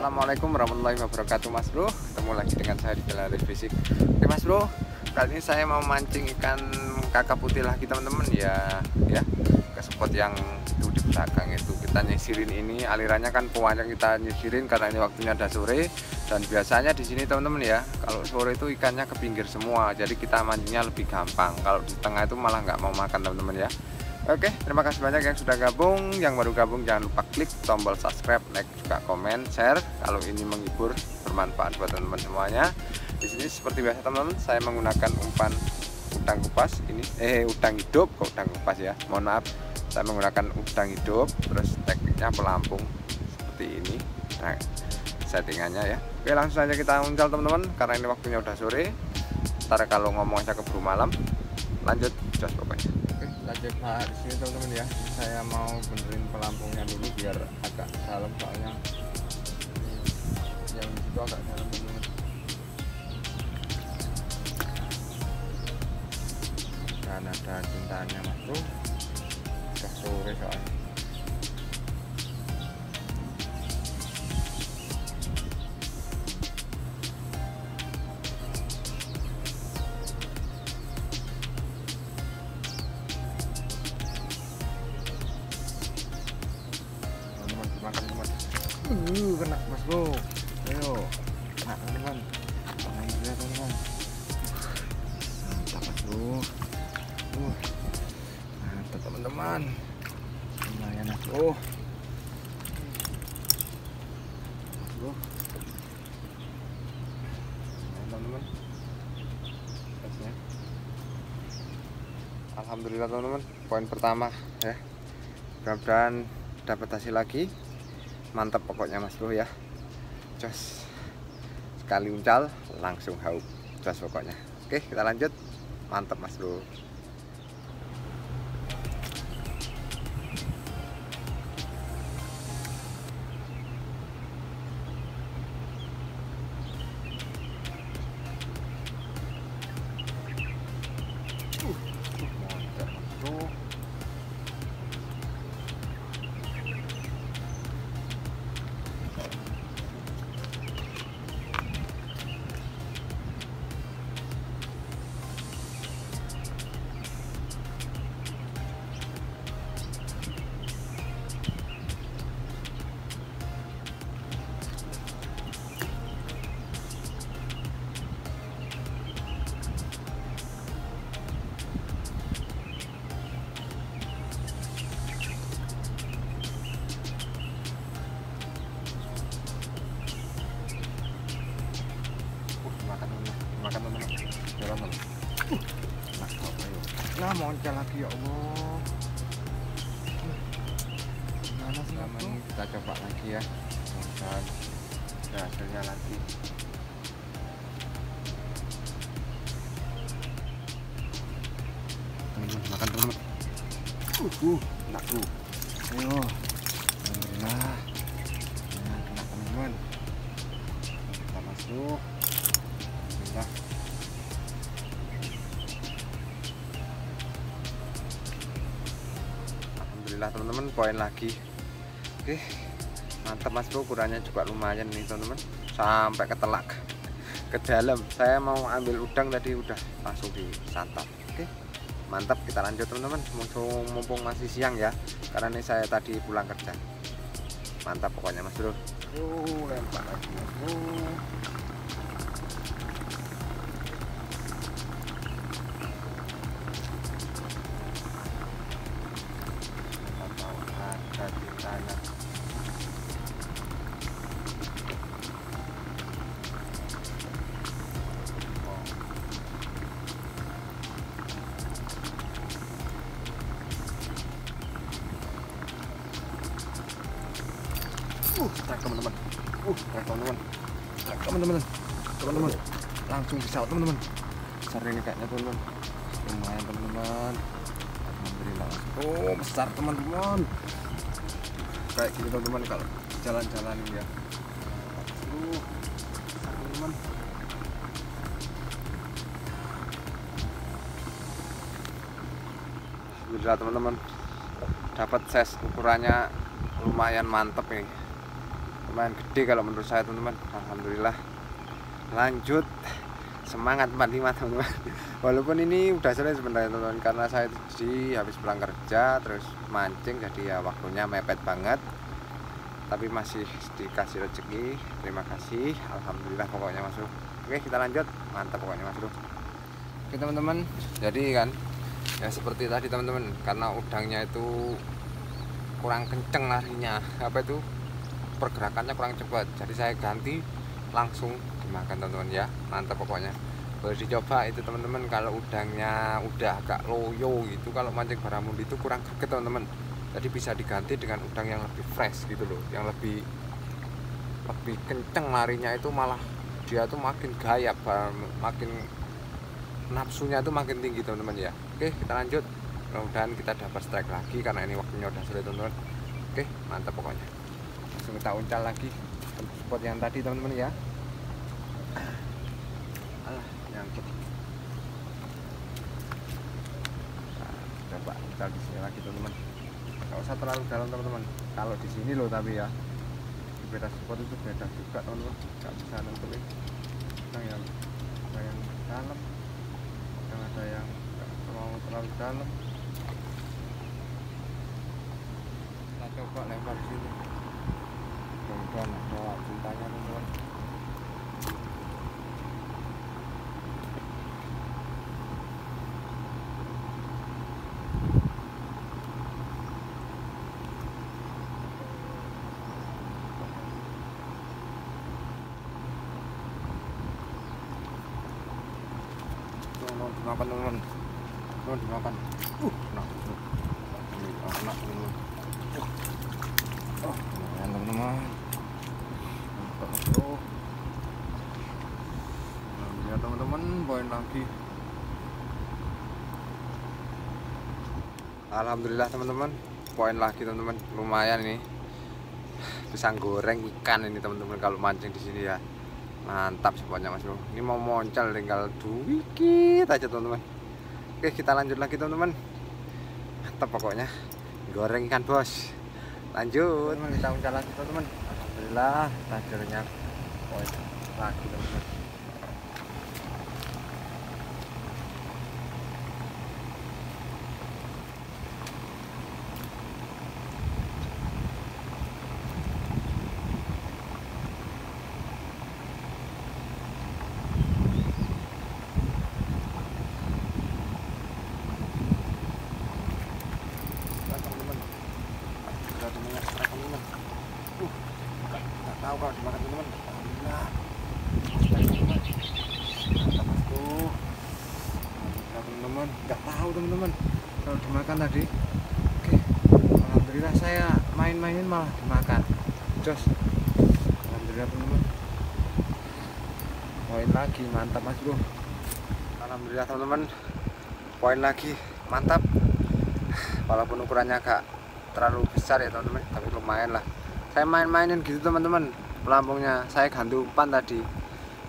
Assalamualaikum warahmatullahi wabarakatuh Mas Bro. Ketemu lagi dengan saya di Jalan Fisik. Oke Mas Bro Kali ini saya mau mancing ikan kakak putih lagi teman-teman. Ya ya ke spot yang itu di belakang itu. Kita nyisirin ini. Alirannya kan pewanyak kita nyisirin karena ini waktunya ada sore. Dan biasanya di sini teman-teman ya kalau sore itu ikannya ke pinggir semua. Jadi kita mancingnya lebih gampang. Kalau di tengah itu malah nggak mau makan teman-teman ya Oke, terima kasih banyak yang sudah gabung. Yang baru gabung jangan lupa klik tombol subscribe, like, juga komen, share. Kalau ini menghibur, bermanfaat buat teman-teman semuanya. Di sini seperti biasa teman-teman, saya menggunakan umpan udang kupas ini, eh udang hidup, kok udang kupas ya. Mohon maaf, saya menggunakan udang hidup, terus tekniknya pelampung seperti ini. Nah, settingannya ya. Oke, langsung saja kita uncal teman-teman, karena ini waktunya udah sore. Ntar kalau ngomongnya keburu malam, lanjut jos pokoknya lanjut nah di sini teman-teman ya. Saya mau benerin pelampungnya dulu biar agak dalam soalnya yang itu agak dalam teman-teman dan ada cintanya mas bro udah sore soalnya uh kena mas bro. Ayo. Kena teman-teman. Alhamdulillah teman-teman. Mantap mas bro. Uh. Mantap teman-teman. Lumayan mas bro. Mas bro. Teman-teman. Alhamdulillah teman-teman. Poin pertama ya. Mudah-mudahan dapat hasil lagi mantap pokoknya mas bro ya. Jos. Sekali uncal langsung haup jos pokoknya. Oke kita lanjut. Mantap mas bro moncal lagi ya Allah. Gimana sih ini kita coba lagi ya. Moncal ada hasilnya lagi. Teman-teman makan teman-teman uh, uh enak tuh ayo alhamdulillah. Nah, kena teman-teman. Kita masuk. Alhamdulillah Alhamdulillah teman-teman poin lagi. Oke mantap mas bro. Ukurannya juga lumayan nih teman-teman. Sampai ke telak ke dalam. Saya mau ambil udang tadi udah langsung disantap. Oke mantap. Kita lanjut teman-teman. Mumpung, mumpung masih siang ya karena ini saya tadi pulang kerja. Mantap pokoknya mas bro. Lempar lagi mas Uh, teman-teman. Uh, teman-teman. Teman-teman. Teman-teman. Langsung bisa teman-teman. Besar ini kayaknya teman-teman. Lumayan teman-teman. Alhamdulillah. Oh, besar teman-teman. Kayak gini teman-teman kalau jalan-jalan ya. Uh, teman-teman. Alhamdulillah teman-teman dapat size ukurannya lumayan mantep nih lumayan gede kalau menurut saya teman-teman. Alhamdulillah. Lanjut. Semangat 45 teman-teman. Walaupun ini udah sore sebenarnya teman-teman karena saya di habis pulang kerja terus mancing jadi ya waktunya mepet banget. Tapi masih dikasih rezeki. Terima kasih. Alhamdulillah pokoknya masuk. Oke kita lanjut. Mantap pokoknya mas bro oke teman-teman. Jadi kan ya seperti tadi teman-teman karena udangnya itu kurang kenceng larinya apa itu pergerakannya kurang cepat. Jadi saya ganti langsung dimakan teman-teman ya. Mantap pokoknya. Boleh dicoba itu teman-teman kalau udangnya udah agak loyo gitu kalau mancing baramundi itu kurang greget teman-teman. Jadi bisa diganti dengan udang yang lebih fresh gitu loh yang lebih lebih kenceng larinya itu malah dia tuh makin gayap makin nafsunya itu makin tinggi teman-teman ya. Oke kita lanjut. Mudah-mudahan kita dapat strike lagi karena ini waktunya udah sore teman-teman. Oke mantap pokoknya langsung kita uncal lagi. Spot yang tadi teman-teman ya. Alah nyangkut nah, coba uncal di sini lagi teman-teman. Nggak usah terlalu dalam teman-teman. Kalau di sini loh tapi ya. Di beda spot itu beda juga teman-teman. Nggak bisa nentuin. Yang yang dalam. Ada yang mau terlalu dalam. Kita coba lempar di sini mudah-mudahan ada cintanya teman-teman dimakan teman-teman teman dimakan uh nah ini enak teman-teman oh lumayan teman-teman bro ya teman-teman poin lagi. Alhamdulillah teman-teman. Poin lagi teman-teman. Lumayan ini. Pisang goreng ikan ini teman-teman kalau mancing di sini ya. Mantap semuanya mas bro. Ini mau moncal tinggal dikit aja teman-teman. Oke kita lanjut lagi teman-teman. Mantap pokoknya. Goreng ikan bos. Lanjut. Teman kita moncal lagi teman-teman. Alhamdulillah tajarnya poin lagi teman-teman kalau dimakan teman-teman? Alhamdulillah teman-teman nggak tahu teman-teman. Kalau dimakan tadi oke. Alhamdulillah saya main-mainin malah dimakan. Jos. Alhamdulillah teman-teman. Poin lagi mantap mas bro. Alhamdulillah teman-teman. Poin lagi mantap. Walaupun ukurannya agak terlalu besar ya teman-teman tapi lumayan lah. Saya main-mainin gitu teman-teman pelampungnya. Saya ganti umpan tadi.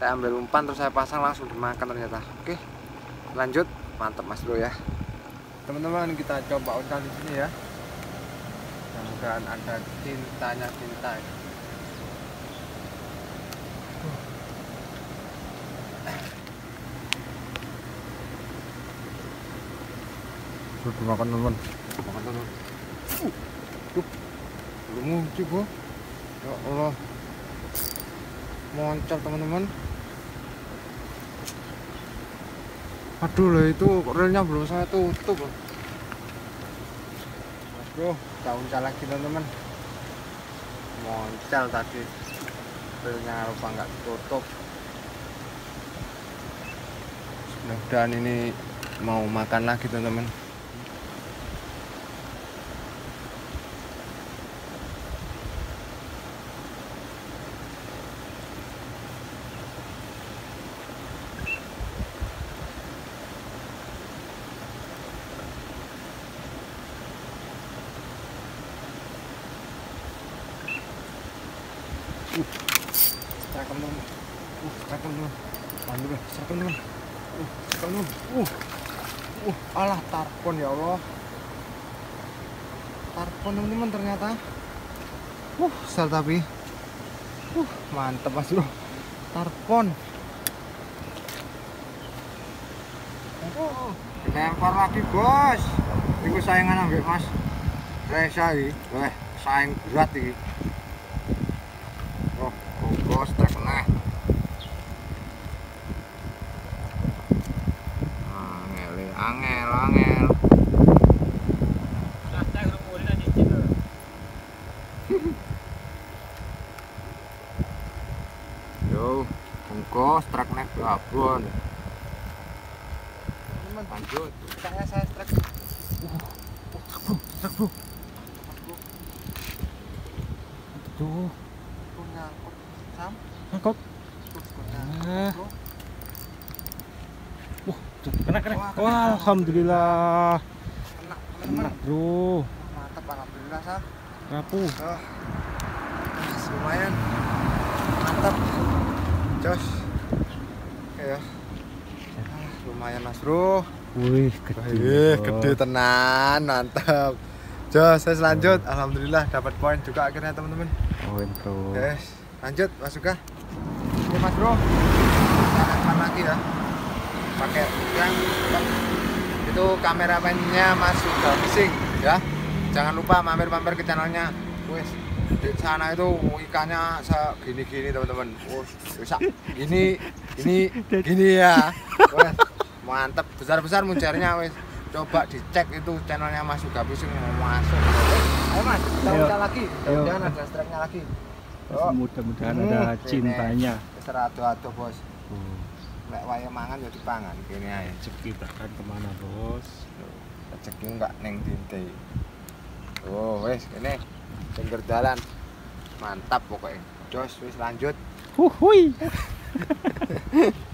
Saya ambil umpan terus saya pasang langsung dimakan ternyata. Oke lanjut. Mantap mas bro ya. Teman-teman kita coba umpan di sini ya. Mudah-mudahan ada cintanya cinta. Sudah dimakan teman-teman. Makan teman-teman. Uh, belum muncul bu. Ya Allah moncar teman-teman. Aduh lah itu relnya belum saya tutup mas bro kita uncal lagi teman-teman. Tadi. Relnya lupa nggak tutup mudah-mudahan ini mau makan lagi teman-teman Uh, cakep teman. Uh, cakep teman. Uh. Uh, uh, alah tarpon ya Allah. tarpon teman-teman ternyata uh besar tapi uh mantep mas bro tarpon oh, lempar lagi bos ini saingan ambil mas Resa ini weh saing berat ini oh bos trek nah angel angel Yo, bungkus truk naik babon. Lanjut. Saya saya truk. Uh, truk bro, truk bro. Tuh, Punya sam. angkot. Kena kena. Wah, alhamdulillah. Kena Kena. Bro. Mantap alhamdulillah sam. Rapuh. Oh. Lumayan. Mantap. Jos. Oke ya. Ah, lumayan mas bro. Wih, gede. Wih, gede tenan, mantap. Jos, saya lanjut. Alhamdulillah dapat poin juga akhirnya teman-teman. Poin, Bro. Yes, lanjut Mas Suga. Oke Mas Bro, kita lagi ya. Pakai yang itu kameramennya Mas Suga Fishing ya. Jangan lupa mampir-mampir ke channelnya. Wes, di sana itu ikannya segini-gini teman-teman. Wes, bisa gini, ini, gini ya. Wes, mantep besar-besar muncarnya wes. Coba dicek itu channelnya Mas Suga Fishing mau masuk. Ayo Mas, kita lagi. Ayo. Jangan ada strike-nya lagi. Oh. Mudah-mudahan Hmm, ada cintanya. Wis ado-ado, Bos. Oh, Lek waya mangan ya dipangan kene ae. rezeki takkan ke mana, Bos? Rezeki enggak ning dinte. Oh, wis kene pinggir jalan. Mantap pokoknya. Jos wis lanjut. Huhui.